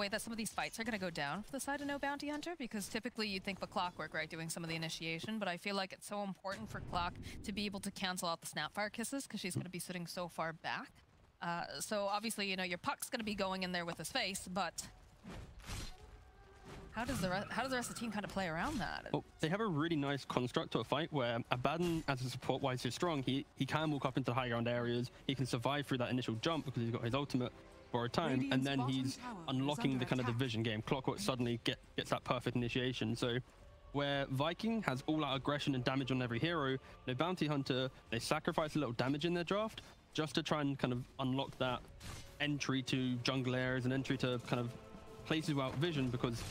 way that some of these fights are going to go down for the side of No Bounty Hunter, because typically you'd think with Clockwork, right, doing some of the initiation, but I feel like it's so important for Clock to be able to cancel out the Snapfire kisses, because she's going to be sitting so far back. Uh, so obviously, you know, your puck's going to be going in there with his face, but how does the how does the rest of the team kind of play around that? Well, they have a really nice construct to a fight where Abaddon, as a support wise, is strong. He he can walk up into the high ground areas. He can survive through that initial jump because he's got his ultimate for a time, and then he's unlocking the kind of attack. division game. Clockwork suddenly get, gets that perfect initiation. So where Viking has all out aggression and damage on every hero, no Bounty Hunter, they sacrifice a little damage in their draft just to try and kind of unlock that entry to jungle areas and entry to kind of places without vision because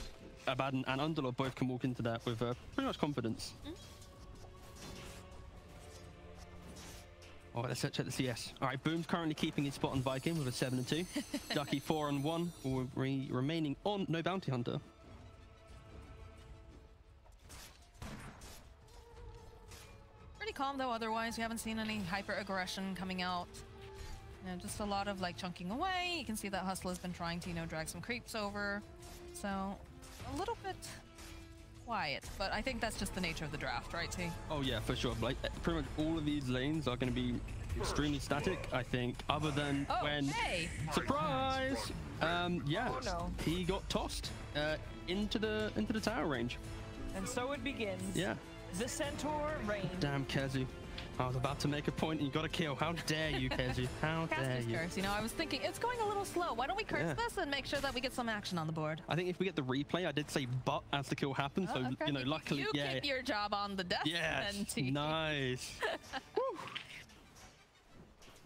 Abaddon and Underlord both can walk into that with uh, pretty much confidence. Oh, let's check the CS. All right, Boom's currently keeping his spot on Viking with a 7 and 2. Ducky 4 and 1, will re- remaining on No Bounty Hunter. Pretty calm though. Otherwise, we haven't seen any hyper aggression coming out. You know, just a lot of like chunking away. You can see that Hustla has been trying to, you know, drag some creeps over. So a little bit quiet, but I think that's just the nature of the draft, right, T? Oh yeah, for sure. Like uh, pretty much all of these lanes are going to be extremely static. I think, other than Oh, when hey! surprise, um, yeah, Oh, no. he got tossed uh, into the into the tower range. And so it begins. Yeah, The Centaur reign. damn KheZu. I was about to make a point and you got a kill. How dare you, KheZu? How dare you? curse. You know, I was thinking it's going a little slow. Why don't we curse Yeah. this and make sure that we get some action on the board? I think if we get the replay, I did say but as the kill happened, so Oh, okay. you know, luckily, you yeah, keep your job on the desk, then, yes, T. nice.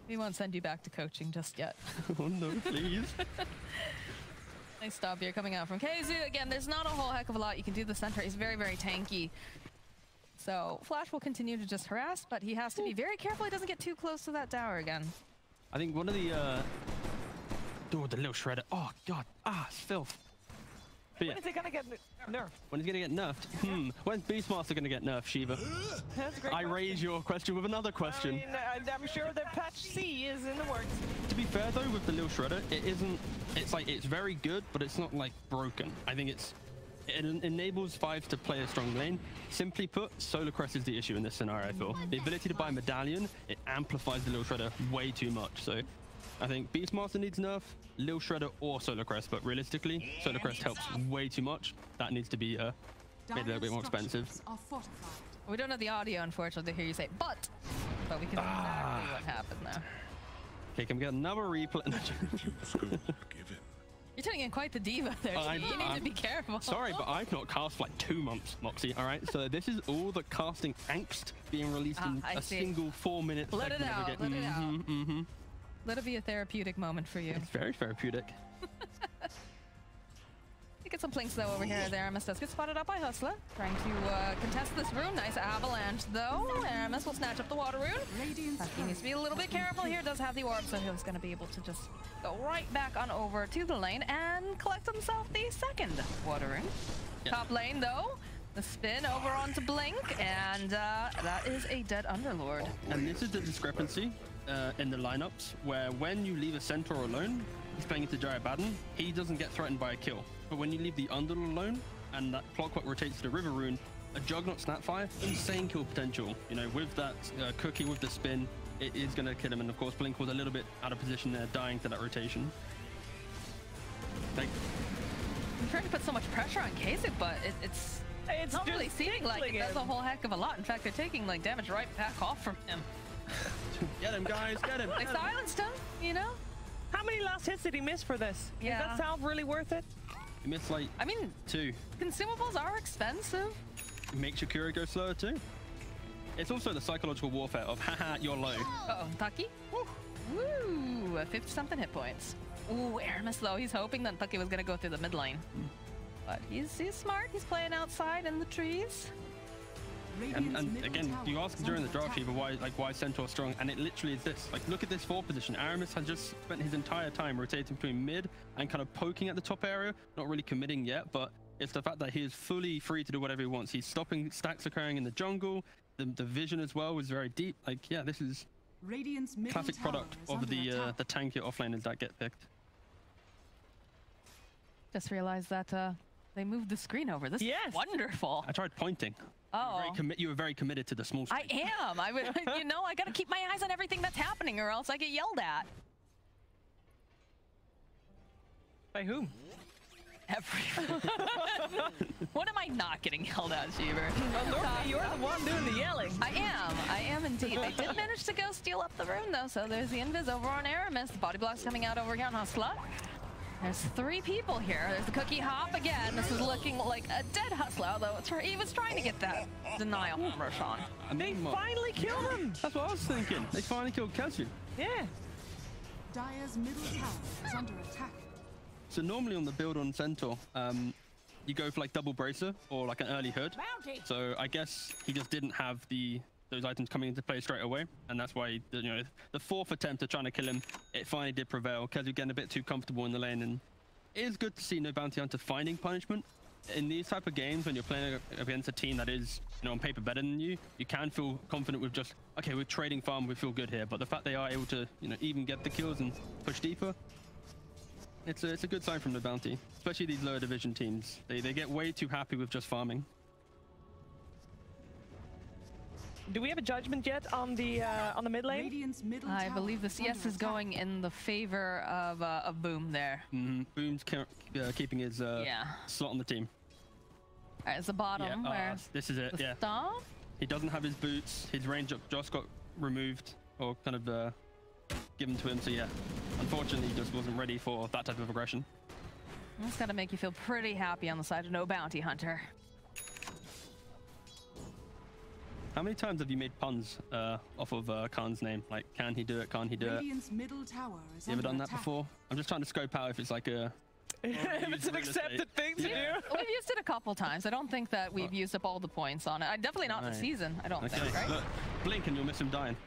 We won't send you back to coaching just yet. oh no, please. Nice stop here coming out from KheZu. Again, there's not a whole heck of a lot you can do. The center is very, very tanky. So Flash will continue to just harass, but he has to be very careful he doesn't get too close to that tower again. I think one of the uh, oh, the little shredder. Oh god, ah, it's filth. But yeah, When is it gonna get nerfed? when is he gonna get nerfed? Hmm. When's Beastmaster gonna get nerfed, Sheever? That's a great. I question. raise your question with another question. I mean, I'm sure that patch C is in the works. To be fair though, with the little shredder, it isn't. It's like it's very good, but it's not like broken. I think it's. It enables fives to play a strong lane. Simply put, Solar Crest is the issue in this scenario. I feel the ability to buy Medallion it amplifies the little shredder way too much. So, I think Beastmaster needs nerf, Lil Shredder or Solar Crest. But realistically, Solar Crest helps way too much. That needs to be uh, made a little bit more expensive. Structures Are fortified. We don't have the audio, unfortunately, to hear you say but. But we can see Ah. exactly what happened there. Okay, can we get another replay? You're turning in quite the diva there. I'm- you need to I'm be careful. Sorry, but I've not cast for like two months, Moxie. All right, so this is all the casting angst being released Ah, in I a see. single four-minute Let it out, let it out. Mhm, mhm. Let it be a therapeutic moment for you. It's very therapeutic. Get some plinks though over here. There, Aramis does get spotted up by Hustla. Trying to uh, contest this rune. Nice avalanche though. Aramis will snatch up the water rune. Radiant's He needs to be a little bit careful here. Does have the orb, so he's going to be able to just go right back on over to the lane and collect himself the second water rune. Yeah. Top lane though, the spin over onto BliNcc, and uh, that is a dead Underlord. And this is the discrepancy uh, in the lineups where when you leave a centaur alone, he's playing into Jaya Baden, he doesn't get threatened by a kill. But when you leave the Underlord alone and that clockwork rotates to the River Rune, a Juggernaut Snapfire, insane kill potential. You know, with that uh, cookie, with the spin, it is going to kill him. And of course, BliNcc was a little bit out of position there, dying to that rotation. Like, I'm trying to put so much pressure on Kasich, but it, it's It's not really seeming like it tickling does a whole heck of a lot. In fact, they're taking like damage right back off from him. get him, guys, get him. They silenced him, you know? How many last hits did he miss for this? Yeah. Is that salve really worth it? He missed like I mean, two. consumables are expensive. It Makes your Curie go slower too. It's also the psychological warfare of haha, you're low. Uh oh, Tucky. Woo! 50 something hit points. Ooh, Aramis though, he's hoping that Tucky was gonna go through the mid lane. But he's, he's smart, he's playing outside in the trees. And, and again, you ask during the draft, attack. Sheever, why like why Centaur strong, and it literally is this. Like, look at this four position. Aramis has just spent his entire time rotating between mid and kind of poking at the top area, not really committing yet, but it's the fact that he is fully free to do whatever he wants. He's stopping stacks occurring in the jungle. The, the vision as well was very deep. Like, yeah, this is Radiant's classic product of the uh, attack. the tankier offlaners that get picked. Just realized that uh, they moved the screen over. This Yes. is wonderful. I tried pointing. You were Oh. very commi- you were very committed to the small screen. I am. I would, you know, I got to keep my eyes on everything that's happening, or else I get yelled at. By whom? Everyone. what am I not getting yelled at, Sheever? Well, normally you're the one doing the yelling. I am. I am indeed. They did manage to go steal up the room, though. So there's the invis over on Aramis. The body block's coming out over here on Hustla. There's three people here. There's the cookie hop again. This is looking like a dead Hustla, although it's, he was trying to get that denial from Roshan. They finally killed him. That's what I was thinking. They finally killed KheZu. Yeah. Dire's middle tower is under attack. So normally on the build on Centaur, um, you go for like double bracer or like an early hood. So I guess he just didn't have the those items coming into play straight away, and that's why you know the fourth attempt at trying to kill him, it finally did prevail. KheZu getting a bit too comfortable in the lane, and it is good to see no bounty hunter finding punishment. In these type of games, when you're playing against a team that is, you know, on paper better than you, you can feel confident with just, okay, we're trading farm, we feel good here. But the fact they are able to, you know, even get the kills and push deeper, it's a, it's a good sign from the bounty, especially these lower division teams. They, they get way too happy with just farming. Do we have a judgment yet on the uh, on the mid lane? Middle I believe the CS is going in the favor of, uh, of Boom there. Mm, Boom's uh, keeping his uh, Yeah. slot on the team. All right, it's the bottom yeah, uh, where this is it. the Yeah, stomp. he doesn't have his boots. His range up just got removed or kind of uh, given to him. So yeah, unfortunately, he just wasn't ready for that type of aggression. That's got to make you feel pretty happy on the side of no bounty hunter. How many times have you made puns uh, off of uh, kAAN's name? Like, can he do it? Can't he do it? Radiant's middle tower is You ever under done that before? I'm just trying to scope out if it's like a if it's an real estate. accepted thing to do. We've used it a couple times. I don't think that we've used up all the points on it. I definitely not this Right. season. I don't Okay, think, right? look, blink and you'll miss him dying.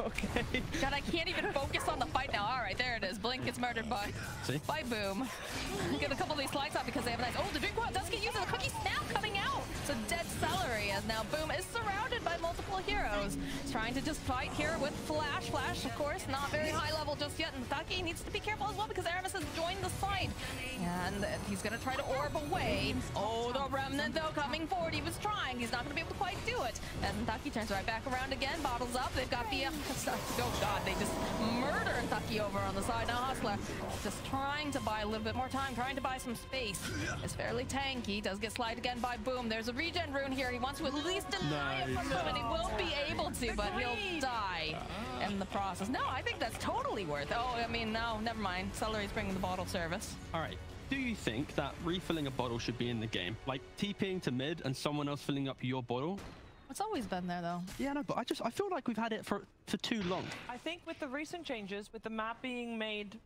Okay. God, I can't even focus on the fight now. All right, there it is. BliNcc gets murdered by See? by Boom. Get a couple of these slides out because they have a nice. Oh, the drink pot does get used. and The cookie snap coming out. It's a dead Seleri as now Boom is surrounded by multiple heroes. Trying to just fight here with Flash. Flash, of course, not very high level just yet. And Thucky needs to be careful as well because Aramis has joined the side. And he's going to try to orb away. Oh, the Remnant, though, coming forward. He was trying. He's not going to be able to quite do it. As Thucky turns right back around again, bottles up. They've got the. Oh, God, they just murder Thucky over on the side. Now Hustla just trying to buy a little bit more time, trying to buy some space. It's fairly tanky. Does get slide again by Boom. There's a regen rune here. He wants to at least deny it from Boom, and he won't be able to, but he'll die in the process. No, I think that's totally worth it. Oh, I mean, no, never mind. Seleri's bringing the bottle service. All right. Do you think that refilling a bottle should be in the game? Like TPing to mid and someone else filling up your bottle? It's always been there, though. Yeah, no, but I just I feel like we've had it for for too long. I think with the recent changes, with the map being made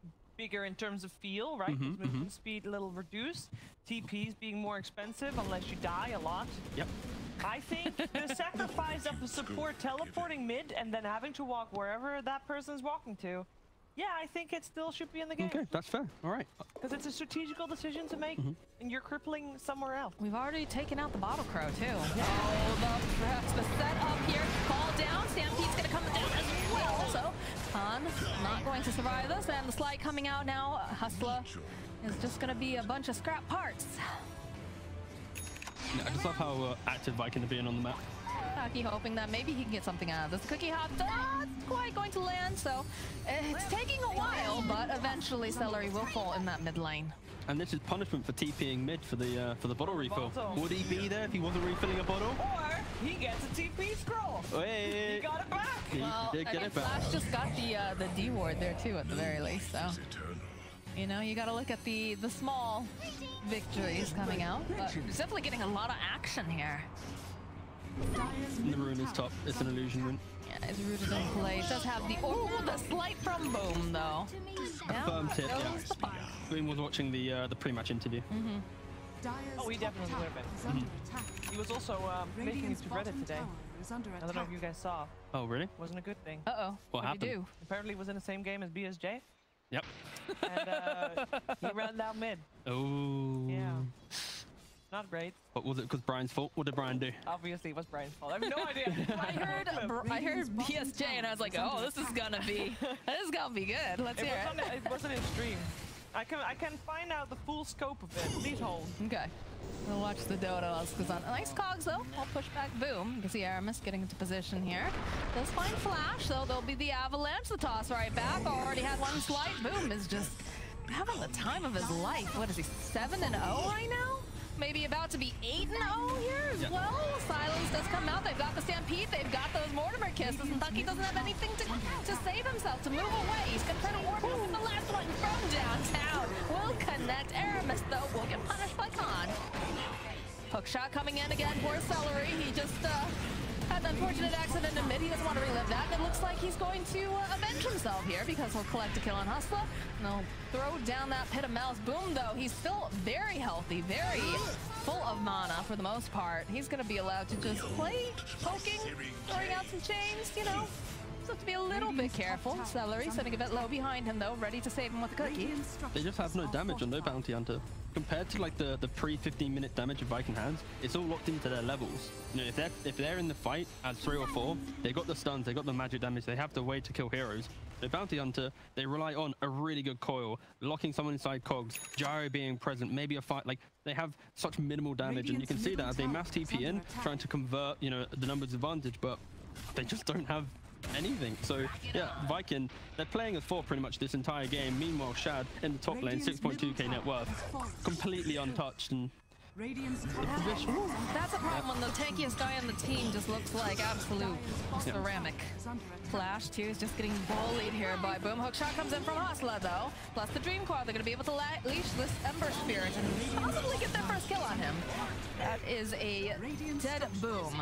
bigger in terms of feel, right? Mhm, With movement speed a little reduced, TPs being more expensive unless you die a lot. Yep. I think the sacrifice of the support teleporting mid and then having to walk wherever that person's walking to. Yeah, I think it still should be in the game Okay, that's fair. All right. because it's a strategical decision to make, and you're crippling somewhere else. We've already taken out the bottle crow, too. Oh, the traps, the setup here. Call down. Stampede's going to come down as well. So, kAAN not going to survive this. And the slide coming out now. Hustla is just going to be a bunch of scrap parts. Yeah, I just love how uh, active Viking are being on the map. Taki hoping that maybe he can get something out of this. Cookie Hop not quite going to land, so it's taking a while, but eventually Seleri will fall in that mid lane. And this is punishment for TPing mid for the uh, for the bottle refill. Bottle. Would he be there if he wasn't refilling a bottle? Or he gets a TP scroll. Hey, He got it back. he Well, did I get mean, it back. Flash just got the uh, the D ward there too, at the very least. So, you know, you got to look at the the small victories coming out, but it's definitely getting a lot of action here. The middle rune is top. It's an illusion rune. Yeah, it's rooted in place. Does have the oh the slight from Boom though. Yeah, Firm tip, yeah. the puck. Boom was watching the uh, the pre-match interview. Dire's Oh, he definitely tower would have been. is under attack. He was also um, making it Radiant's to Reddit today. tower is under I don't know if you guys saw. Oh, really? Wasn't a good thing. Uh oh. What What'd happened? do? Apparently, was in the same game as BSJ, Yep. and uh, he ran down mid. Oh. Yeah. Not great. What was it? Because Brian's fault. What did Brian do? Obviously, it was Brian's fault. I have no idea. I heard br- I heard BSJ and I was like, oh, this is gonna be this is gonna be good. Let's It, hear was on, it. it wasn't in stream. I can I can find out the full scope of it. Please hold. Okay. We'll watch the dodos because on nice cogs though. I'll push back boom. You can see Aramis getting into position here. Does find flash, though. there'll be the avalanche. The toss right back. Already had one slight. Boom is just having the time of his life. What is he? Seven and zero right now. Maybe about to be 8 and 0 here as Yeah. well. Silence does come out. They've got the Stampede. They've got those Mortimer kisses. And Tucky doesn't have anything to, to save himself, to move away. He's going to try to ward off the last one from downtown. Will connect. Aramis, though, will get punished by kAAN. Hook shot coming in again. Poor Seleri. He just uh, had an unfortunate accident mid. He doesn't want to relive that. And it looks like he's going to uh, avenge himself here because he'll collect a kill on Hustla. And he'll throw down that pit of mouse. Boom, though. He's still very healthy, very full of mana for the most part. He's going to be allowed to just play, poking, throwing out some chains, you know. Have to be a little bit careful. Seleri sitting a bit low behind him, though, ready to save him with a cookie. They just have no damage and no bounty hunter. Compared to like the, the pre 15 minute damage of Viking hands, it's all locked into their levels. You know, if they're if they're in the fight as three or four, they got the stuns, they got the magic damage, they have the way to kill heroes. The bounty hunter, they rely on a really good coil, locking someone inside cogs, gyro being present, maybe a fight like they have such minimal damage, and you can see that as they mass TP in, trying to convert you know the numbers advantage, but they just don't have anything. So yeah, Viking, they're playing as four pretty much this entire game. Meanwhile, Shad in the top lane, 6.2k net worth, completely untouched and Radiant's top position. tower is under That's a problem when the tankiest guy on the team just looks like absolute ceramic. is under. Flash too is just getting bullied here by Boom. Hook shot comes in from Hustla though. Plus the Dream Coil, they're going to be able to la- leash this Ember Spirit and possibly get their first kill on him. That is a dead Boom.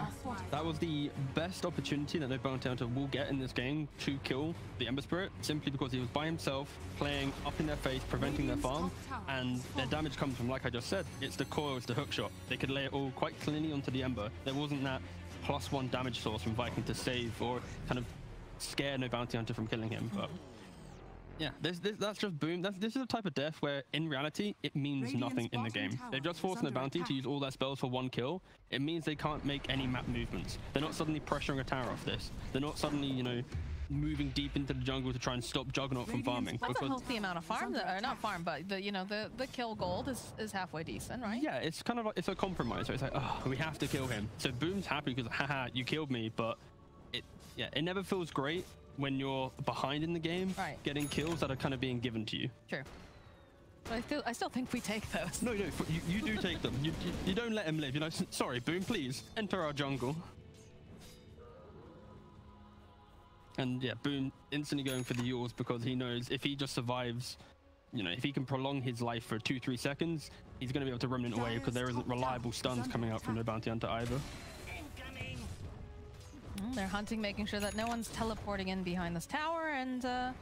That was the best opportunity that no bounty hunter will get in this game to kill the Ember Spirit, simply because he was by himself, playing up in their face, preventing their farm, and their damage comes from, like I just said, it's the coil, it's the hook shot. They could lay it all quite cleanly onto the Ember. There wasn't that plus one damage source from Viking to save or kind of scare no bounty hunter from killing him. But yeah, this, this, that's just boom. That's, this is a type of death where, in reality, it means Radiant's nothing in the game. They've just forced the under bounty to use all their spells for one kill. It means they can't make any map movements. They're not suddenly pressuring a tower off this. They're not suddenly, you know, moving deep into the jungle to try and stop Juggernaut from farming. That's a healthy amount of farm, there, or not farm, but the you know the the kill gold is is halfway decent, right? yeah, it's kind of like it's a compromise. So it's like, oh, we have to kill him. So Boom's happy because, haha, you killed me. But it, yeah, it never feels great when you're behind in the game, Right. getting kills that are kind of being given to you. True. But I still I still think we take those. No, no, f- you, you do take them. You, you, you don't let him live. You know, sorry, Boom, please enter our jungle. And yeah, Boom instantly going for the yours because he knows if he just survives, you know, if he can prolong his life for two, three seconds, he's going to be able to remnant away because there isn't reliable stuns coming out from the bounty hunter either. Mm, They're hunting, making sure that no one's teleporting in behind this tower, and uh,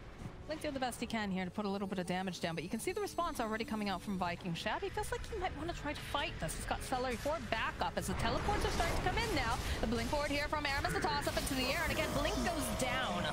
Link did the best he can here to put a little bit of damage down. But you can see the response already coming out from Viking Shad. He feels like he might want to try to fight this. He's got Seleri for backup as the teleports are starting to come in now. The blink forward here from Aramis, the toss up into the air, and again, BliNcc goes down.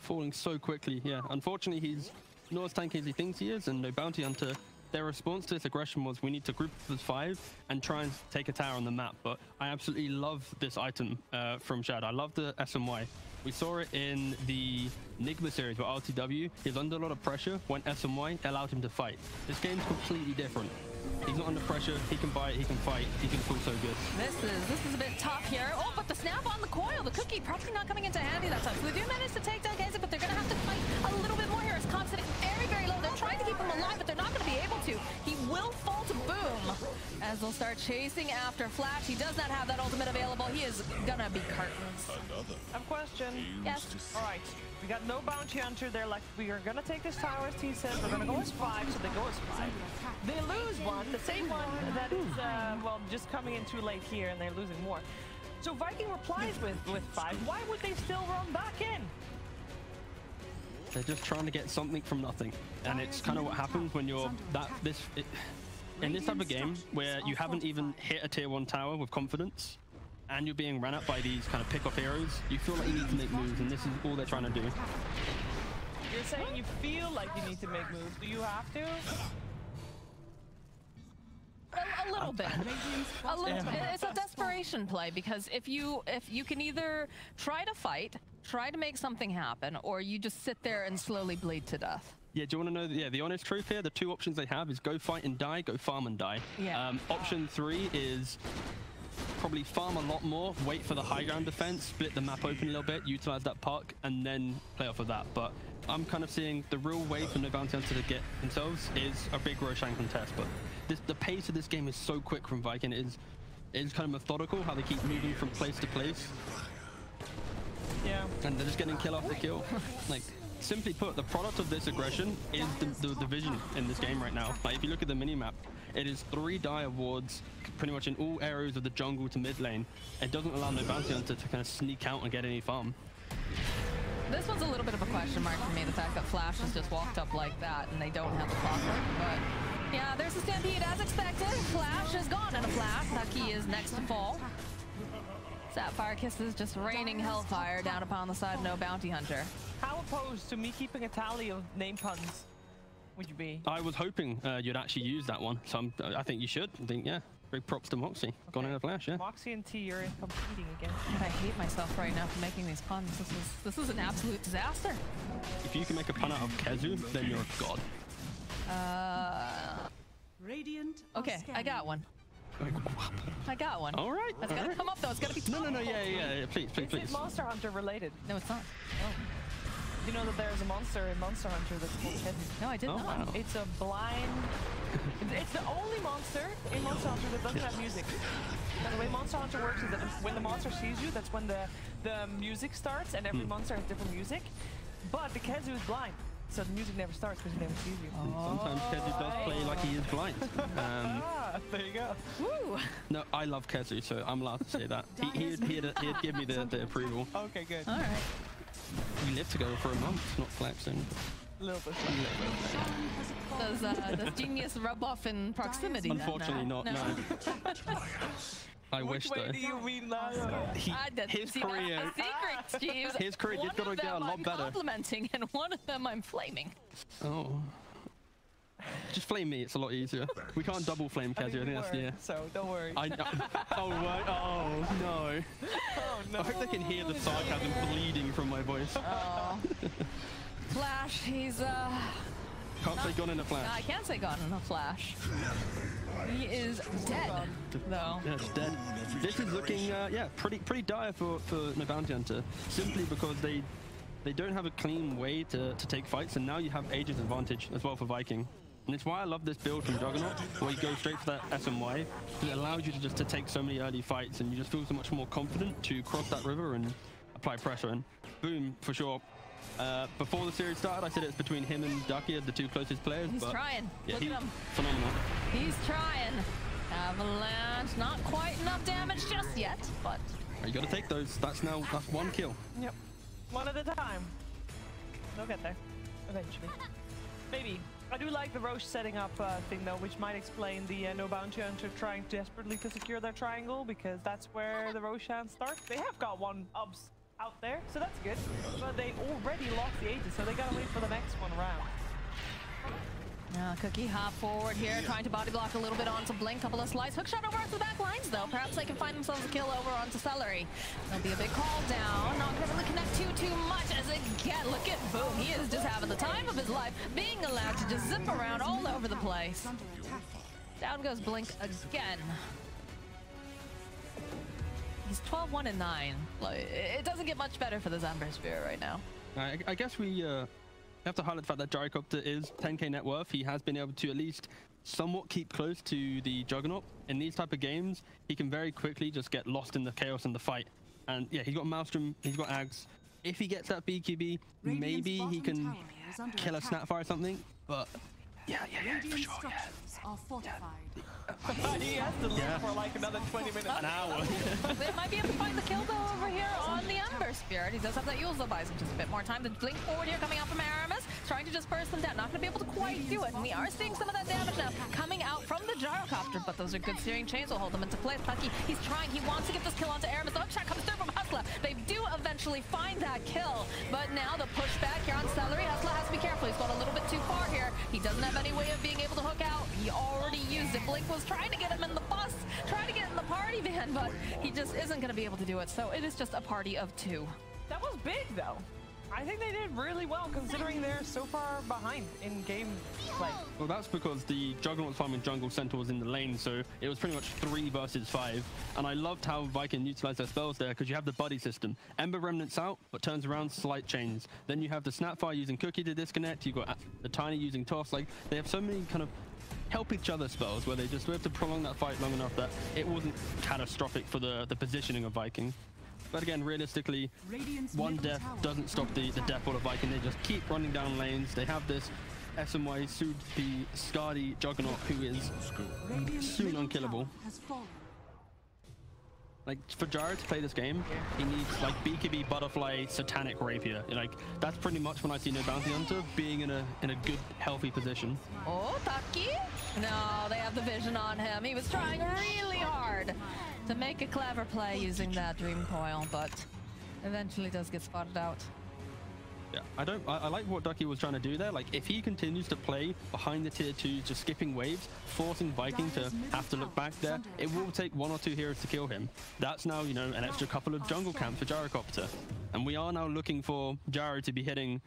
Falling so quickly, yeah. Unfortunately, he's not as tanky as he thinks he is, and no bounty hunter. Their response to this aggression was we need to group up as five and try and take a tower on the map. But I absolutely love this item uh, from Shad. I love the SMY. We saw it in the Nigma series where RTW is under a lot of pressure when SMY allowed him to fight. This game's completely different. He's not under pressure. He can bite. He can fight. He can feel so good. This is this is a bit tough here. Oh, but the snap on the coil, the cookie probably not coming into handy that time. So they do manage to take down Gaza, but they're gonna have to fight a little bit more here. As kAAN him alive, but they're not gonna be able to. He will fall to boom as they'll start chasing after Flash. He does not have that ultimate available. He is gonna be curtains. I have a question. Yes. All right. We got no bounty hunter. They're like, we are gonna take this tower as T says. We're gonna go as five, so they go as five. They lose one, the same one that is, uh, well, just coming in too late here, and they're losing more. So Viking replies with with five. Why would they still run back in? They're just trying to get something from nothing, and it's kind of what happens when you're that this it, in this type of game where you haven't even hit a tier one tower with confidence, and you're being ran at by these kind of pick off heroes. You feel like you need to make moves, and this is all they're trying to do. You're saying you feel like you need to make moves. Do you have to? A, a little little bit. A little bit. It's a desperation play because if you if you can either try to fight, try to make something happen, or you just sit there and slowly bleed to death. Yeah, do you want to know? The, yeah, the honest truth here. The two options they have is go fight and die, go farm and die. Yeah. Um, option three is probably farm a lot more, wait for the high ground defense, split the map open a little bit, utilize that park, and then play off of that. But I'm kind of seeing the real way for No Bounty Hunter to get themselves is a big Roshan contest. But this, the pace of this game is so quick from Viking. It is, it is kind of methodical how they keep moving from place to place. Yeah. and they're just getting kill after kill. like, simply put, the product of this aggression is the, the division in this game right now. Like, if you look at the minimap, it is three dire wards pretty much in all areas of the jungle to mid lane. It doesn't allow no bounty hunter to kind of sneak out and get any farm. This one's a little bit of a question mark for me, the fact that Flash has just walked up like that and they don't have the clockwork, but yeah, there's a stampede as expected. Flash is gone in a flash. Tucky is next to fall. Snapfire kisses just raining hellfire down upon the side of no bounty hunter. How opposed to me keeping a tally of name puns would you be? I was hoping uh, you'd actually use that one, so I'm, I think you should. I think, yeah, big props to Moxie. Gone in a flash, yeah. Moxie and T you're competing again. I hate myself right now for making these puns. This is this is an absolute disaster. If you can make a pun out of KheZu, then you're a god. Uh, Radiant okay, I got one. I got one. All right, That's all gotta right. come up though. It's gotta be. No, no, no, yeah, yeah, yeah, please, please, Is it please. Monster Hunter related? No, it's not. Oh. You know that there's a monster in Monster Hunter that's called Khezu. No, I did Oh, not. wow. It's a blind. it's the only monster in Monster Hunter that doesn't have music. The way Monster Hunter works is that when the monster sees you, that's when the the music starts, and every hmm. monster has different music. But the Khezu is blind, so the music never starts because he never sees you. Sometimes KheZu does play like he is blind. Um, Ah, there you go. Woo! no, I love KheZu, so I'm allowed to say that. He, he'd, he'd, he'd give me the, the approval. Okay, good. All right. We lived together for a month, not flexing. A little bit. Does uh, does genius rub off in proximity? then? Unfortunately, No. not. No. I Which wish way though. do you mean that? He, his see career. secret, Jeeves. His career did One gotta of get a them lot I'm better. complimenting, and one of them I'm flaming. Oh. Just flame me. It's a lot easier. We can't double flame I mean, I think that's yeah. So don't worry. I, oh, right. oh no. oh no. I hope they can hear the sarcasm bleeding from my voice. Oh. Flash, he's uh. Can't say gone in a flash. I can't say gone in a flash. He is dead, though. Yeah, it's dead. This is looking, uh, yeah, pretty pretty dire for for No Bounty Hunter, simply because they they don't have a clean way to, to take fights, and now you have Aegis advantage as well for Viking. And it's why I love this build from Juggernaut, where you go straight for that SMY, because it allows you to just to take so many early fights, and you just feel so much more confident to cross that river and apply pressure. And boom, for sure. Uh, before the series started, I said it's between him and Ducky as the two closest players. He's but trying. Yeah, Look he's at him. phenomenal. He's trying. Avalanche, not quite enough damage just yet, but You got to take those. That's now that's one kill. Yep. One at a time. They'll get there. Eventually. Maybe. I do like the Roche setting up uh, thing though, which might explain the uh, no bounty hunter trying desperately to secure their triangle because that's where the Roshan start. They have got one ups out there, so that's good. But they already lost the Aegis, so they gotta wait for the next one around. Uh, Cookie hop forward here, trying to body block a little bit onto BliNcc. Couple of slice. Hook shot over to the back lines, though. Perhaps they can find themselves a kill over onto Seleri. There'll be a big call down. Not going to really connect too, too much as again, look at Boom. He is just having the time of his life, being allowed to just zip around all over the place. Down goes BliNcc again. He's 12, 1, and 9. Like, It doesn't get much better for the Ember Spirit right now. I, I guess we uh, have to highlight the fact that Gyrocopter is 10k net worth. He has been able to at least somewhat keep close to the Juggernaut. In these type of games, he can very quickly just get lost in the chaos and the fight. And yeah, he's got Maelstrom, he's got Ags. If he gets that BKB, Radiant's maybe he can tower is under kill a attack. Snapfire or something. But yeah, yeah, yeah, for sure, yeah. Structures are fortified. he has to live Yeah. for like another 20 minutes. An hour. They might be able to find the kill though over here on the Ember Spirit. He does have that Eul, so buys him just a bit more time. The blink forward here coming out from Aramis, trying to just burst them down. Not going to be able to quite do it. And we are seeing some of that damage now coming out from the Gyrocopter, but those are good Searing Chains. will hold them into place. Pucky, he's trying. He wants to get this kill onto Aramis. Oh, the hook shot comes through from Hustla. They do eventually find that kill, but now the pushback here on Seleri. Hustla has to be careful. He's gone a little bit too far here. He doesn't have any way of being able to hook out. He already used it. BliNcc was trying to get him in the bus, trying to get in the party van, but he just isn't going to be able to do it. So it is just a party of two. That was big, though. I think they did really well considering they're so far behind in game play. Well, that's because the Juggernaut farming jungle center was in the lane, so it was pretty much three versus five. And I loved how Viking utilized their spells there because you have the buddy system. Ember Remnants out, but turns around slight chains. Then you have the Snapfire using Cookie to disconnect. You've got the Tiny using Toss. Like, they have so many kind of help each other spells where they just have to prolong that fight long enough that it wasn't catastrophic for the, the positioning of Viking. But again, realistically, Radiant's one death tower doesn't stop the, the death of Viking. They just keep running down lanes. They have this SMY Sud the Skadi Juggernaut who is Radiant's soon unkillable. Like for Jared to play this game, he needs like BKB Butterfly Satanic Rapier. Like that's pretty much when I see no bounty hunter being in a in a good healthy position. Oh, Taki? No, they have the vision on him. He was trying really hard to make a clever play using that Dream Coil, but eventually does get spotted out. Yeah, I don't. I, I like what Ducky was trying to do there. Like, if he continues to play behind the tier two, just skipping waves, forcing Viking to have to look back there, it will take one or two heroes to kill him. That's now, you know, an extra couple of jungle camps for Gyrocopter, and we are now looking for Gyro to be hitting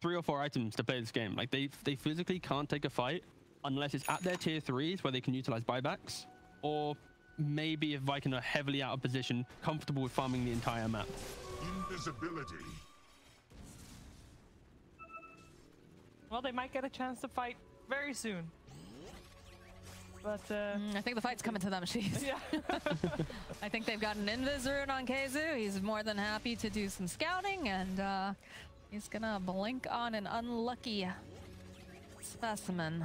three or four items to play this game. Like, they they physically can't take a fight unless it's at their tier threes where they can utilize buybacks, or maybe if Viking are heavily out of position, comfortable with farming the entire map. Invisibility. Well, they might get a chance to fight very soon. But, uh, Mm, I think the fight's coming to them, She's. yeah. I think they've got an Invis rune on KheZu. He's more than happy to do some scouting, and uh, he's gonna blink on an unlucky specimen.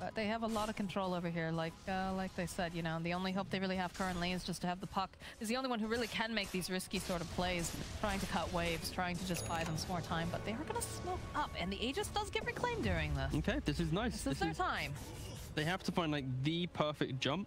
But they have a lot of control over here, like uh, like they said. You know, the only hope they really have currently is just to have the puck. Is the only one who really can make these risky sort of plays, trying to cut waves, trying to just buy them some more time. But they are gonna smoke up, and the Aegis does get reclaimed during this. Okay, this is nice. This is their time. They have to find like the perfect jump.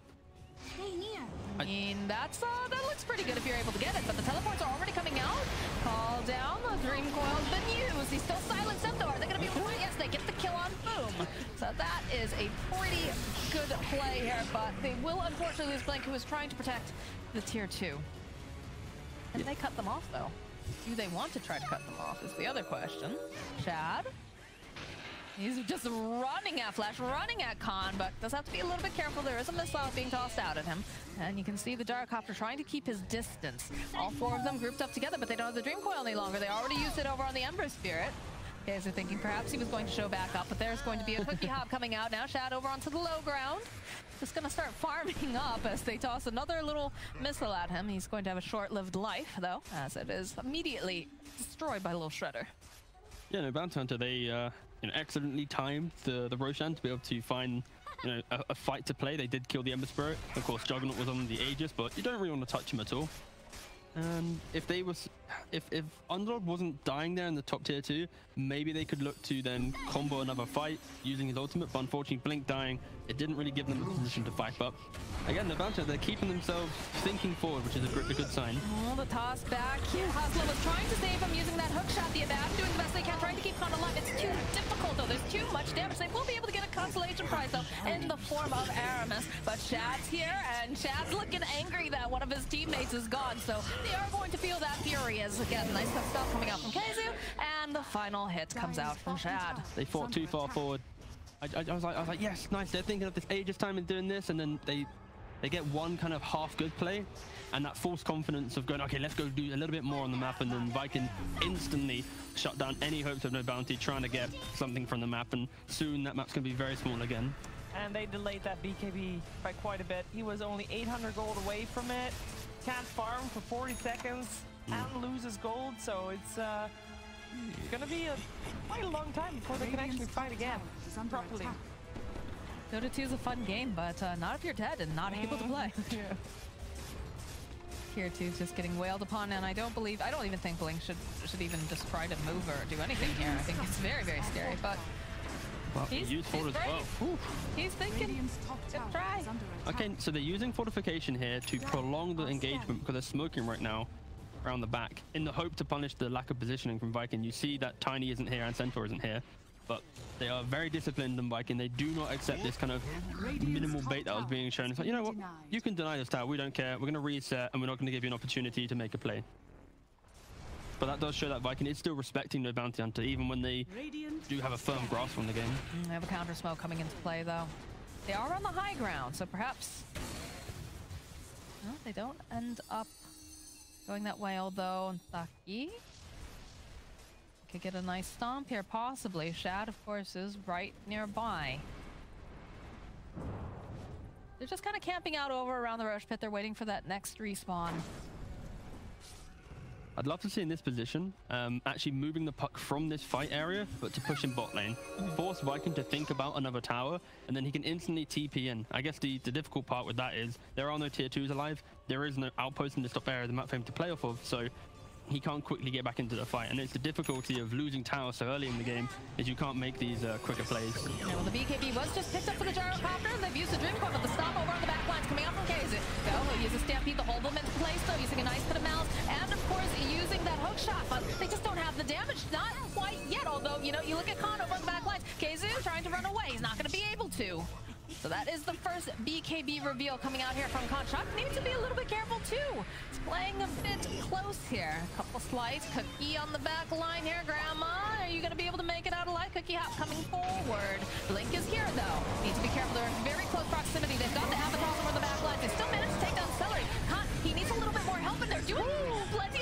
Hey, yeah. I mean, that's uh, that looks pretty good if you're able to get it, but the teleports are already coming out. Call down, the Dream Coil's been used. He's still silent Centaur. Are they gonna be able to? Yes, they get the kill on Boom. So that is a pretty good play here, but they will unfortunately lose BliNcc, who is trying to protect the tier two. And they cut them off though. Do they want to try to cut them off is the other question. Shad? He's just running at Flash, running at kAAN, but does have to be a little bit careful. There is a missile being tossed out at him. And you can see the Gyrocopter trying to keep his distance. All four of them grouped up together, but they don't have the Dream Coil any longer. They already used it over on the Ember Spirit. Guys are thinking perhaps he was going to show back up, but there's going to be a cookie hop coming out now. Shad over onto the low ground. Just gonna start farming up as they toss another little missile at him. He's going to have a short-lived life, though, as it is immediately destroyed by Little Shredder. Yeah, no, Bounty Hunter, they uh, you know, excellently timed the, the Roshan to be able to find you know, a, a fight to play. They did kill the Ember Spirit. Of course, Juggernaut was on the Aegis, but you don't really want to touch him at all. And if they was, if if Underlord wasn't dying there in the top tier two, maybe they could look to then combo another fight using his ultimate. But unfortunately, BliNcc dying, it didn't really give them a position to fight. But again, the Bounty, they're keeping themselves thinking forward, which is a, good- a good sign. Oh, the toss back here. Hustla was trying to save him using that hook shot. The Abab doing the best they can, trying to keep kAAN alive. It's too difficult, though. There's too much damage. They will be able to get a consolation prize, though, in the form of Aramis. But Shad's here, and Shad's looking angry that one of his teammates is gone. So they are going to feel that fury as, again, nice stuff coming out from KheZu. And the final hit comes out from Shad. They fought too far forward. I, I, I was like, I was like, yes, nice. They're thinking of this Aegis time and doing this, and then they they get one kind of half good play, and that false confidence of going, okay, let's go do a little bit more on the map, and then Viking instantly shut down any hopes of no bounty, trying to get something from the map, and soon that map's going to be very small again. and they delayed that BKB by quite a bit. He was only 800 gold away from it. Can't farm for 40 seconds and loses gold, so it's uh, it's gonna be a quite a long time before they can actually fight again tower is properly. Dota 2 is a fun game, but uh, not if you're dead and not able to play. Yeah. Tier 2 is just getting wailed upon, and I don't believe, I don't even think BliNcc should should even just try to move or do anything here. I think it's very, very scary, but But He's- use he's Fort as brave. well. He's thinking, Radiant's Good try. is under attack. Okay, so they're using fortification here to prolong the engagement because they're smoking right now around the back in the hope to punish the lack of positioning from Viking. You see that Tiny isn't here and Centaur isn't here. but they are very disciplined in Viking. They do not accept this kind of minimal bait that was being shown. It's like, you know what? You can deny this tower. We don't care. We're going to reset, and we're not going to give you an opportunity to make a play. But that does show that Viking is still respecting the bounty hunter, even when they do have a firm grasp on the game. Mm, they have a counter smoke coming into play, though. They are on the high ground, so perhaps... No, they don't end up going that way, although Taki could get a nice stomp here, possibly. Shad, of course, is right nearby. They're just kind of camping out over around the rush Pit. They're waiting for that next respawn. I'd love to see in this position, um, actually moving the puck from this fight area, but to push in bot lane. Force Viking to think about another tower, and then he can instantly TP in. I guess the, the difficult part with that is there are no tier 2s alive. There is no outpost in this top area of the map for him to play off of, so he can't quickly get back into the fight. And it's the difficulty of losing towers so early in the game is you can't make these uh, quicker plays. Yeah, well, the BKB was just picked up for the gyrocopter. They've used the Dream Coil, but the stop over on the back lines coming out from KZ. Go, he uses a Stampede to hold them into place, though, using a nice bit of malice. And, of course, using that hook shot, but they just don't have the damage. Not quite yet, although, you know, you look at kAAN over on the back lines. KZ trying to run away. He's not going to be able to. So that is the first BKB reveal coming out here from Konshock. Needs to be a little bit careful too. It's playing a bit close here. A couple slides. Cookie on the back line here. Grandma, are you going to be able to make it out alive? Cookie Hop coming forward. BliNcc is here though. Need to be careful. They're in very close proximity. They've got the Avatar over the back line. They still managed to take down Seleri. kAAN, he needs a little bit more help and they're doing plenty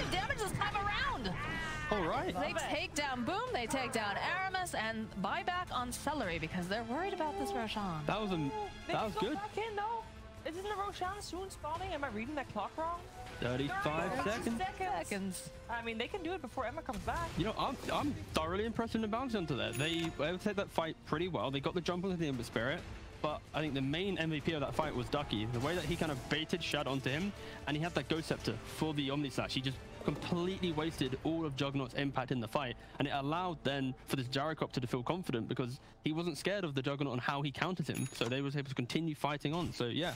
All right. They take down Boom, they take down Aramis, and buy back on Seleri because they're worried about this Roshan. That was a, They that can was go good. Back in, no. Isn't the Roshan soon spawning? Am I reading that clock wrong? 35 seconds. Seconds. I mean, they can do it before Emma comes back. You know, I'm, I'm thoroughly impressed with the bounty hunter there. They were able to take that fight pretty well. They got the jump onto the Ember Spirit, but I think the main MVP of that fight was Ducky. The way that he kind of baited Shad onto him, and he had that Ghost Scepter for the Omni Slash. He just completely wasted all of Juggernaut's impact in the fight, and it allowed then for this Gyrocopter to feel confident because he wasn't scared of the Juggernaut and how he countered him, so they was able to continue fighting on. So yeah,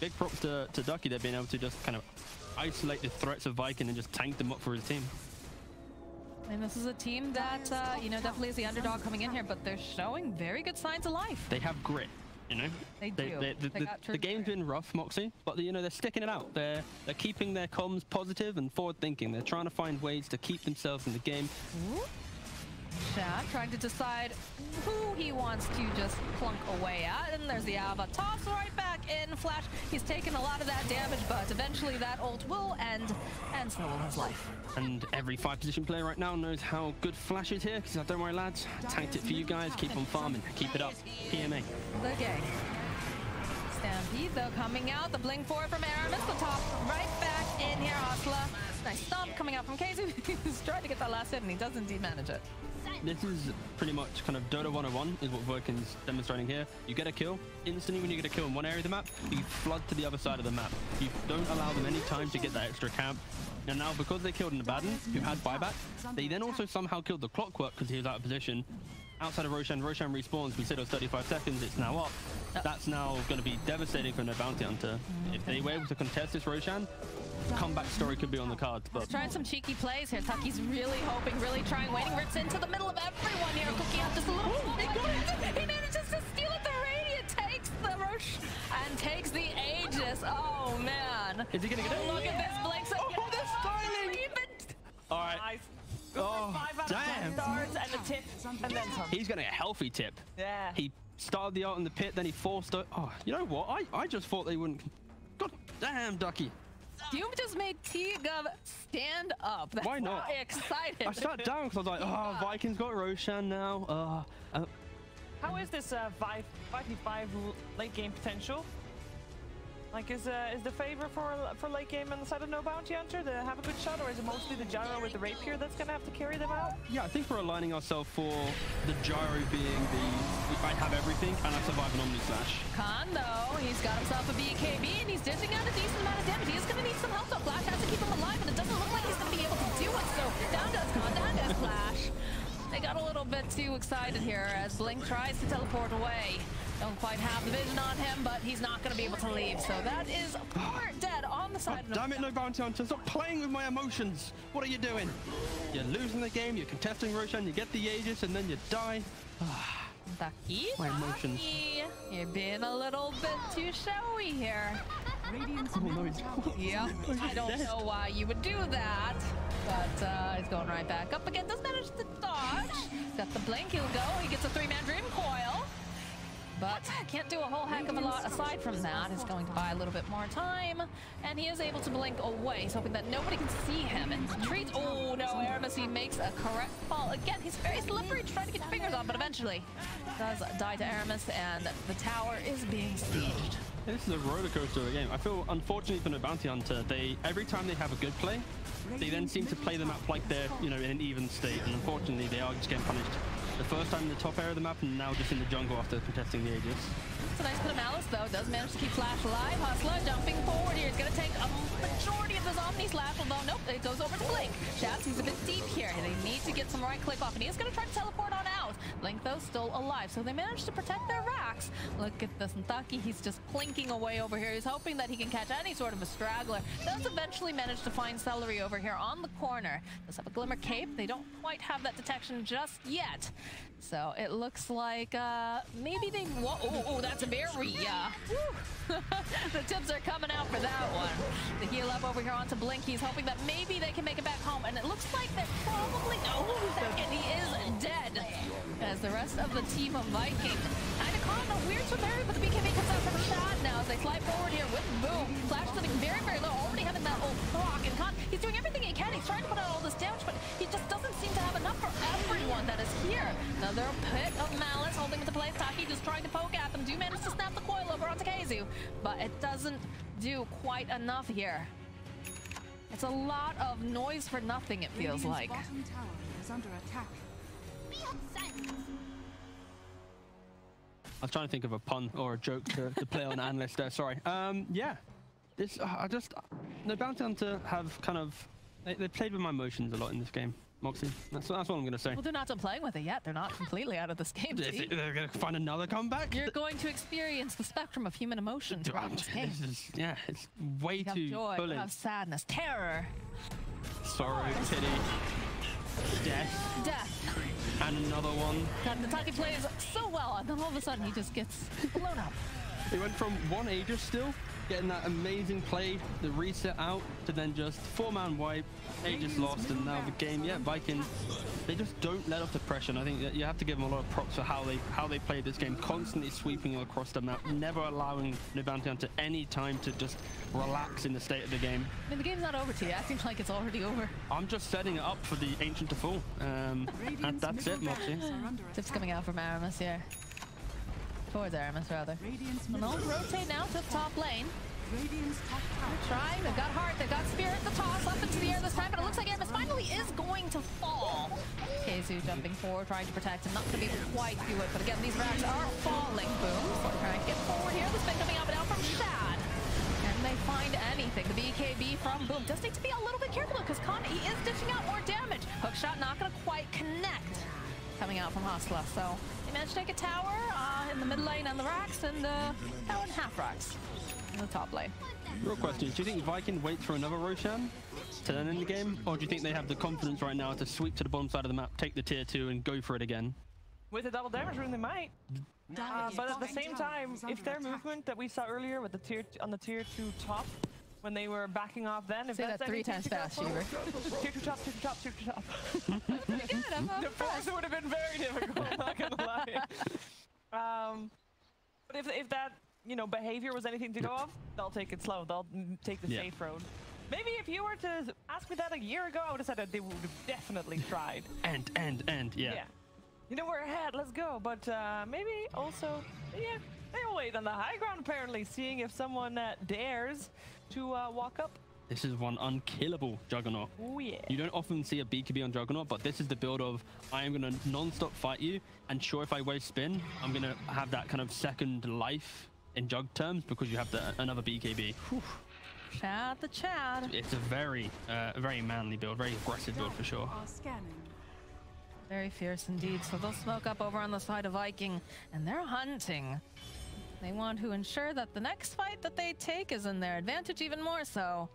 big props to, to Ducky. They've been able to just kind of isolate the threats of Viking and just tank them up for his team. And this is a team that, uh, you know, definitely is the underdog coming in here, but they're showing very good signs of life. they have grit. You know, They do. the, They the, the true game's been rough, Moxie, but you know they're sticking it out. They're they're keeping their comms positive and forward thinking. They're trying to find ways to keep themselves in the game. Shad trying to decide who he wants to just plunk away at. And there's the Ava. Toss right back in. Flash, he's taken a lot of that damage, but eventually that ult will end, and so will his life. And every five position player right now knows how good Flash is here. Because don't worry, lads, tanked it for you guys. Keep on farming. Keep it up. PMA. The gang. Stampede, though, coming out. The blink forward from Aramis. The top right back in here. Osla. Nice stomp coming out from KheZu. He's trying to get that last hit, and he does indeed manage it. This is pretty much kind of Dota 101 is what Virkin's demonstrating here. You get a kill, instantly when you get a kill in one area of the map, you flood to the other side of the map. You don't allow them any time to get that extra camp. And now because they killed Nabadan, who had buyback, they then also somehow killed the Clockwork because he was out of position. Outside of Roshan, Roshan respawns, we said it was 35 seconds, it's now up. That's now going to be devastating for no bounty hunter. If they were able to contest this Roshan, comeback story could be on the cards, but Trying some cheeky plays here. Tucky's really hoping, really trying, waiting. Rips into the middle of everyone here. Cookie up just a little. He he manages to steal it. The Radiant takes the Roche and takes the Aegis. Oh, man. is he going to get it? Look at this Blink. Oh, they're styling! Even- All right. Nice. Oh, Five out of damn. ten stars and a tip, and then some. He's getting a healthy tip. Yeah. He started the art in the pit, then he forced it. Oh, you know what? I, I just thought they wouldn't. God damn, Ducky. You just made T-Gov stand up. That's Why not? why excited. I sat down because I was like, oh, Vikings got Roshan now. Uh, uh, How is this uh, 5 5v5 late game potential? Like, is uh, is the favor for for late game on the side of no bounty hunter to have a good shot, or is it mostly the gyro with the rapier that's gonna have to carry them out? yeah, I think we're aligning ourselves for the gyro being the I have everything and I survive an Omni Slash. kAAN, though, he's got himself a BKB and he's dishing out a decent amount of damage. He is going to need some help, though. Flash has to keep him alive, but it doesn't look like he's going to be able to do it. So down does kAAN, down does Flash. They got a little bit too excited here as BliNcc tries to teleport away. Don't quite have the vision on him, but he's not going to be able to leave. So that is four dead on the side of damn it, no bounty hunter. Stop playing with my emotions. What are you doing? You're losing the game, you're contesting Roshan, you get the Aegis, and then you die. Ducky, My emotions. You're being a little bit too showy here. Oh, no, middle it's- Yep. under I don't know why you would do that, but uh, he's going right back up again. Does manage to dodge. Got the blink. He'll go. He gets a three-man dream coil. But can't do a whole heck of a lot aside from that. He's going to buy a little bit more time. And he is able to blink away. He's hoping that nobody can see him. And treat. Oh no, Aramis, he makes a correct fall. Again, he's very slippery trying to get your fingers on, but eventually does die to Aramis. And the tower is being sieged. This is a roller coaster of a game. I feel, unfortunately for the bounty hunter, they every time they have a good play, they then seem to play the map like they're you know in an even state, and unfortunately they are just getting punished. The first time in the top area of the map, and now just in the jungle after contesting the Aegis. A nice bit of malice, though. Does manage to keep Flash alive. Hustla jumping forward here. He's going to take a majority of the Omni Slash, although nope, it goes over to BliNcc. Shats, he's a bit deep here. They need to get some right click off, and he is going to try to teleport on out. BliNcc, though, still alive, so they managed to protect their racks. Look at this ntakii. He's just plinking away over here. He's hoping that he can catch any sort of a straggler. Does eventually manage to find Seleri over here on the corner. Does have a Glimmer Cape. They don't quite have that detection just yet. So it looks like uh, maybe they. Whoa, oh, oh, that's a very. Uh, the tips are coming out for that one. The heal up over here onto BliNcc. He's hoping that maybe they can make it back home, and it looks like they're probably. No, and he is dead. As the rest of the team of Viking kind of caught in a weird swim but the BKB comes out from Shad now as they fly forward here with Boom. Flash sitting very, very low, already having that old proc, and kAAN, can. He's trying to put out all this damage, but he just doesn't seem to have enough for everyone that is here. Another pit of malice holding into place. Taki just trying to poke at them. Do manage to snap the coil over onto KheZu, but it doesn't do quite enough here. It's a lot of noise for nothing, it feels Radiant's like. bottom tower is under attack. I was trying to think of a pun or a joke to, to play on analyst there. Sorry. Um, yeah, this I just the bounty hunter have kind of they, they played with my emotions a lot in this game. Moxie, that's that's what I'm gonna say. Well, they're not done playing with it yet. They're not completely out of this game. They- T. They're gonna find another comeback. You're going to experience the spectrum of human emotion Dude, this game. this is yeah, it's way You too joy, full you have sadness, terror, Sorrow, pity, death, death. and another one. God, ntakii plays so well, and then all of a sudden he just gets blown up. He went from one Aegis still, getting that amazing play, the reset out, to then just four-man wipe, Aegis lost, and now the game, yeah, Vikings, they just don't let off the pressure, and I think that you have to give them a lot of props for how they how they played this game, constantly sweeping across the map, never allowing the to any time to just relax in the state of the game. I mean, the game's not over to you. I seems like it's already over. I'm just setting it up for the Ancient to fall. Um, and that's it, middle Moxie. barracks are under Tips coming out from Aramis here. Towards Aramis, rather. And rotate now to the top lane. Radiant's top tower. Trying, they've got heart, they've got spirit, the toss up into the air this time, but it looks like Aramis finally is going to fall. KheZu jumping forward, trying to protect him, not going to be quite do it, but again, these racks are falling. Boom, so trying to get forward here. The spin coming out, but out from Shad. Can they find anything? The BKB from Boom does need to be a little bit careful because kAAN, he is dishing out more damage. Hook shot not going to quite connect coming out from Hustla. So they managed to take a tower uh, in the mid lane and the racks, and uh, tower and half racks in the top lane. Real question, do you think Viking waits for another Roshan to then end the game? Or do you think they have the confidence right now to sweep to the bottom side of the map, take the tier 2 and go for it again? With a double damage rune, they might. Uh, but at the same time, if their movement that we saw earlier with the tier on the tier two top, when they were backing off, then if Say that's that three times to go fast, for- Sheever. Tier two top, tier two top, tier two top. Pretty good, I'm The first would have been very difficult, not gonna lie. Um, but if, if that, you know, behavior was anything to go off, they'll take it slow. They'll take the Yeah. safe road. Maybe if you were to ask me that a year ago, I would have said that they would have definitely tried. And, and, and, yeah. Yeah. You know, we're ahead, let's go. But uh, maybe also, yeah, they'll wait on the high ground apparently, seeing if someone uh, dares to uh, walk up. This is one unkillable Juggernaut. Oh, yeah. You don't often see a BKB on Juggernaut, but this is the build of I am going to non-stop fight you, and sure, if I waste spin, I'm going to have that kind of second life in Jug terms because you have the, another BKB. Whew. Chad the Chad. It's a very, uh, very manly build, very aggressive build for sure. Very fierce indeed. So they'll smoke up over on the side of Viking, and they're hunting. They want to ensure that the next fight that they take is in their advantage even more so.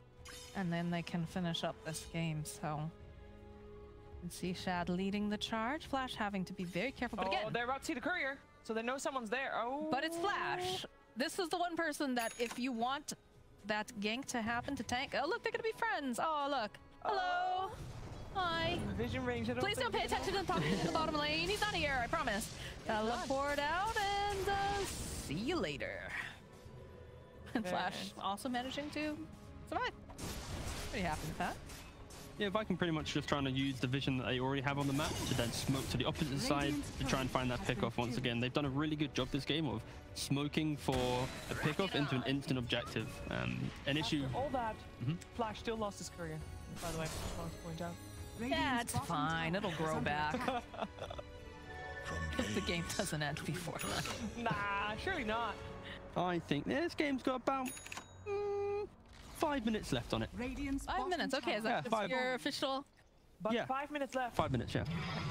And then they can finish up this game. So And see Shad leading the charge. Flash having to be very careful. But oh, again, they're about to see the courier, so they know someone's there. Oh, but it's Flash. This is the one person that if you want that gank to happen to tank. Oh, look, they're gonna be friends. Oh, look. Hello. Oh. Hi. Vision range. I don't Please don't pay they attention to the, top, to the bottom lane. He's not here, I promise. Teleport out and uh, see you later. And Flash nice. also managing to survive. Pretty happy with that. Yeah, Viking pretty much just trying to use the vision that they already have on the map to then smoke to the opposite side to try and find that pickoff once again. They've done a really good job this game of smoking for a pickoff into an instant objective. Um, an issue. All that, Mm-hmm. Flash still lost his courier. By the way, just want to point out. Yeah, Radiant's it's bottom fine. It'll grow back. if the game doesn't end before that. Nah, surely not. I think this game's got about mm, five minutes left on it. Radiant's Five minutes. Okay, is that Yeah, five. your official? But Yeah. five minutes left Five minutes, yeah.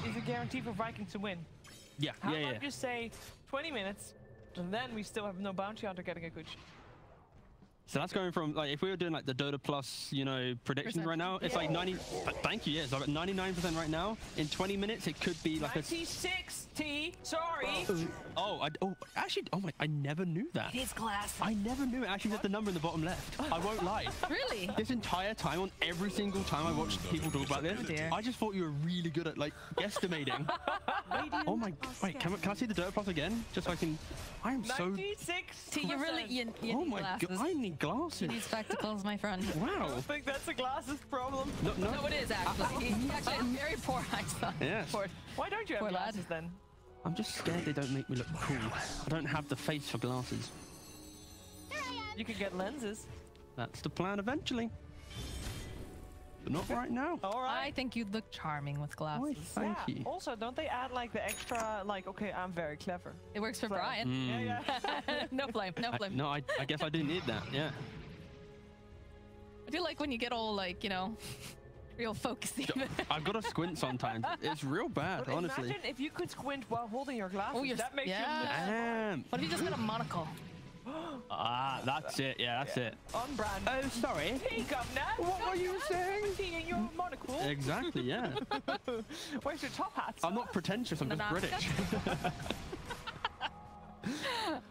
is a guarantee for Vikings to win. Yeah, How yeah, about you say 20 minutes, and then we still have no bounty hunter getting a good sh- So that's going from like if we were doing like the Dota Plus, you know, predictions right now, it's like 90. th- Thank you. yes, Yeah, it's like 99% right now. In 20 minutes, it could be like a. 96 T. Sorry. Uh, oh, I, oh, actually, oh my, I never knew that. It is glass. I never knew it actually said the number in the bottom left. I won't lie. Really? This entire time, on every single time I watched people talk about this, Oh. I just thought you were really good at like guesstimating. Oh my, wait, can, I- can I see the Dota Plus again? Just so I can. I am so. 96. T, you're really you, you Oh my glasses. god, I need glasses. You need spectacles, my friend. Wow. I think that's a glasses problem. No, no. No, it is actually. He actually has very poor eyesight. Yes. Poor- Why don't you have Poor lad. glasses then? I'm just scared they don't make me look cool. I don't have the face for glasses. You can get lenses. That's the plan eventually. But not right now. All I think you'd look charming with Why, glasses. thank yeah. you. Also, don't they add like the extra, like, okay, I'm very clever. It works for So- Brian. Yeah, hmm. yeah. no blame, no I, blame. no, I, I guess I do need that. Yeah. I do like when you get all like, you know, real focusy. I've got to squint sometimes. It's real bad, But honestly. imagine if you could squint while holding your glasses. Oh, you're- that makes yeah. Damn. what if you just got a monocle? Ah, that's it. Yeah, that's it. on brand. Oh, sorry. Hey, governor. What were you saying? In your monocle. Exactly, yeah. Where's your top hat? I'm not pretentious, I'm just Nah. British.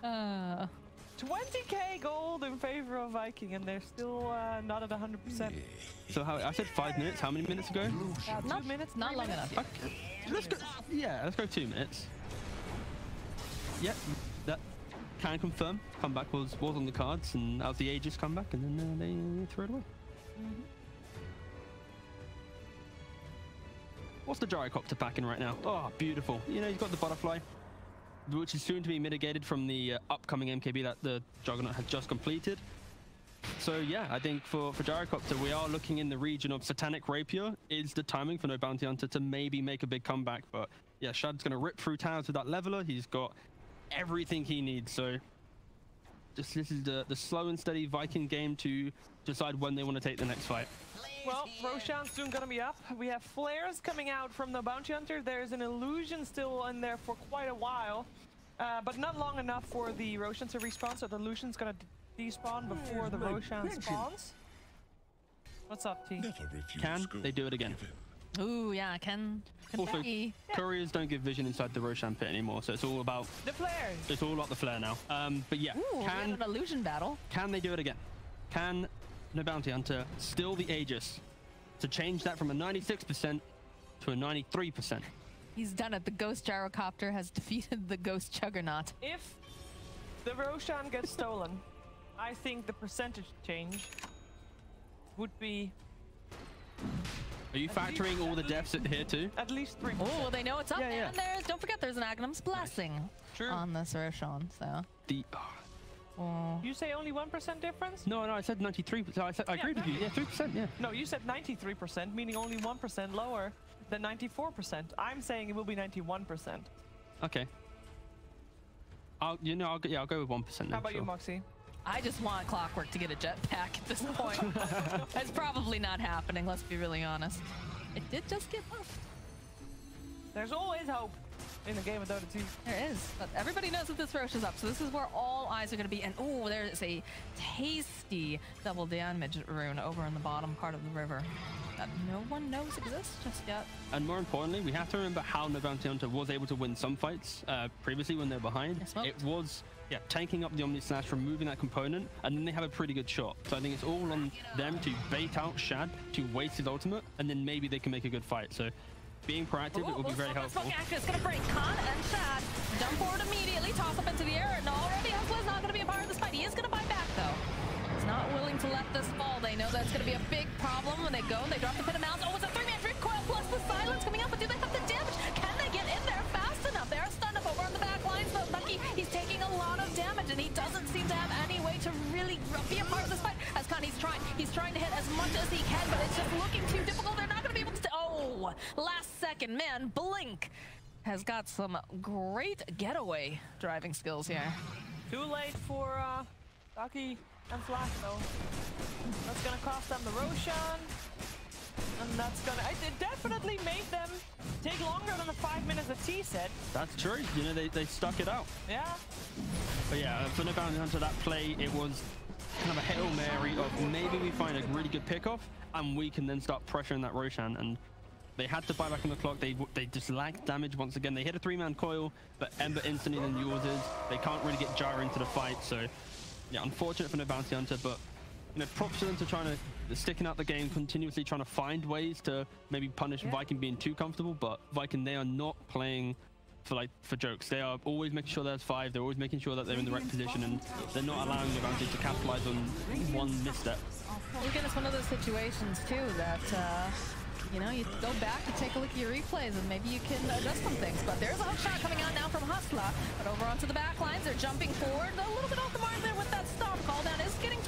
Uh, 20k gold in favor of Viking, and they're still uh, not at 100%. So how, I said five minutes. How many minutes ago? Uh, two not minutes? Not long minutes? enough. Okay. Let's go. Yeah, let's go two minutes. Yep, that can confirm. Comeback was was on the cards, and that was the Aegis comeback, and then uh, they threw it away. What's the gyrocopter packing right now? Oh, beautiful. You know, you've got the butterfly, which is soon to be mitigated from the uh, upcoming MKB that the Juggernaut has just completed. So yeah, I think for, for Gyrocopter, we are looking in the region of Satanic Rapier. Is the timing for No Bounty Hunter to maybe make a big comeback? But yeah, Shad's going to rip through towers with that leveler. He's got everything he needs. So just this is the, the slow and steady Viking game to decide when they want to take the next fight. Well, Roshan's soon gonna be up. We have flares coming out from the Bounty Hunter. There's an illusion still in there for quite a while, uh, but not long enough for the Roshan to respawn. So the illusion's gonna despawn before the Roshan spawns. What's up, T? Can they do it again? Ooh, yeah, can. can Also, Becky. couriers don't give vision inside the Roshan pit anymore, so it's all about The flares. it's all about the flare now. Um, but yeah, Ooh, can an illusion battle. Can they do it again? Can No Bounty Hunter still the Aegis to change that from a 96% to a 93%? He's done it. The ghost gyrocopter has defeated the ghost juggernaut. If the Roshan gets stolen, I think the percentage change would be Are you factoring all the deaths in here too? at least three. Oh, well, they know it's up. Yeah, yeah. And there's, don't forget, there's an Aghanim's blessing True. on this Roshan. So, The uh, oh. You say only one percent difference? no, no, I said 93. So I said I Yeah, agreed with you. Yeah, three percent. Yeah. No, you said 93%, meaning only 1% lower than 94%. I'm saying it will be 91%. Okay. I'll, you know, I'll, yeah, I'll go with one percent. How about you, Moxie? I just want Clockwork to get a jetpack at this point. That's probably not happening, let's be really honest. It did just get buffed. There's always hope. in the game of Dota 2. There is, but everybody knows that this Rosh is up, so this is where all eyes are going to be. And oh, there's a tasty double damage rune over in the bottom part of the river that no one knows exists just yet. And more importantly, we have to remember how No Bounty Hunter was able to win some fights uh, previously when they were behind. They smoked. It was yeah, tanking up the Omni Slash, removing that component, and then they have a pretty good shot. So I think it's all on them to bait out Shad, to waste his ultimate, and then maybe they can make a good fight. So being proactive, it will be very helpful. Smoke action is going to break kAAN and Shad. Jump forward immediately, toss up into the air, and already Hustla's not going to be a part of this fight. He is going to buy back, though. He's not willing to let this fall. They know that's going to be a big problem when they go and they drop the pit of mounts. Oh, it's a three-man recoil plus the silence coming out, but do they have doesn't seem to have any way to really be a part of this fight. As he's trying. He's trying to hit as much as he can, but it's just looking too difficult. They're not going to be able to... Oh, last second, man. BliNcc has got some great getaway driving skills here. Too late for uh, and Flash though. That's gonna cost them the Roshan. And that's gonna, it definitely made them take longer than the five minutes that T said. That's true. You know, they, they stuck it out. Yeah. But yeah, for No Bounty Hunter, that play, it was kind of a Hail Mary of maybe we find a really good pickoff and we can then start pressuring that Roshan. And they had to buy back on the clock. They they just lacked damage once again. They hit a three-man coil, but Ember instantly then uses. They can't really get Gyro into the fight. So, yeah, unfortunate for No Bounty Hunter, but you know, props to them to trying to sticking out the game, continuously trying to find ways to maybe punish Yeah. Viking being too comfortable. But Viking, they are not playing for like for jokes. They are always making sure there's five. They're always making sure that they're in the right position, and they're not allowing No Bounty to capitalize on one misstep. Again, it's one of those situations too that uh, you know you go back to take a look at your replays and maybe you can adjust some things. But there's a hook shot coming out now from Hustla, but over onto the back lines, they're jumping forward a little bit off the mark there with that stop. Call down is getting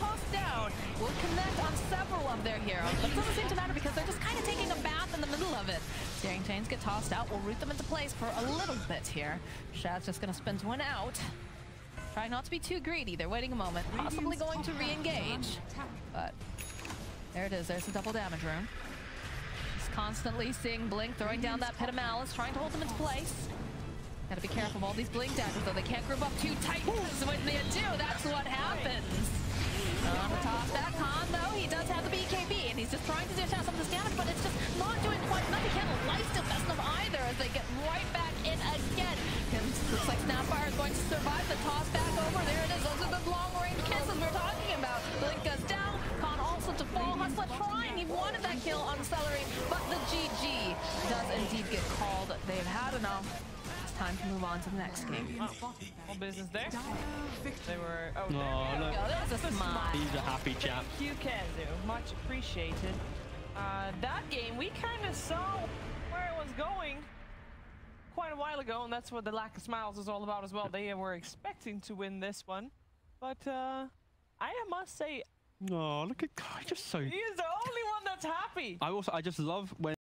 their heroes, but it doesn't seem to matter because they're just kind of taking a bath in the middle of it. Searing Chains get tossed out. We'll root them into place for a little bit here. Shad's just going to spin one out. Try not to be too greedy. They're waiting a moment, possibly going to re-engage. But there it is. There's the double damage rune. Just constantly seeing BliNcc throwing down that pit of malice, trying to hold them into place. Gotta be careful of all these Blink daggers, though. They can't group up too tight because when they do, that's what happens. kAAN, though, he does have the BKB, and he's just trying to dish out some of this damage, but it's just not doing quite enough. He can't life defense them either as they get right back in again. And looks like Snapfire is going to survive the toss back over. There it is. Those are the long-range kisses we're talking about. BliNcc goes down. kAAN also to fall. Hustla trying. He wanted that kill on Seleri, but the GG does indeed get called. They've had enough. It's time to move on to the next game. Oh, all business there. Dire victory. They were, oh, Oh, there we look. go. Yo, that was a smile. He's a happy chap. Thank you, KheZu. Much appreciated. Uh, that game, we kind of saw where it was going quite a while ago, and that's what the lack of smiles is all about as well. They were expecting to win this one, but uh, I must say, Oh, look at God, just so. he is the only one that's happy. I also I just love when